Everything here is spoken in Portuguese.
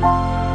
Música